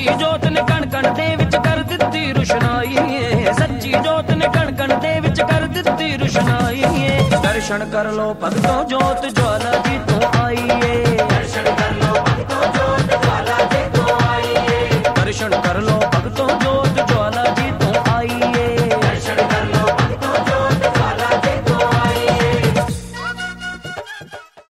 ਸੱਚੀ ਜੋਤ ਨੇ ਕਣ ਕਣ ਦੇ ਵਿੱਚ ਕਰ ਦਿੱਤੀ ਰੁਸ਼ਨਾਈ ਏ। ਸੱਚੀ ਜੋਤ ਨੇ ਕਣ ਕਣ ਦੇ ਵਿੱਚ ਕਰ ਦਿੱਤੀ ਰੁਸ਼ਨਾਈ ਏ। ਦਰਸ਼ਨ ਕਰ ਲੋ ਭਗਤੋ ਜੋਤ ਜਵਾਲਾ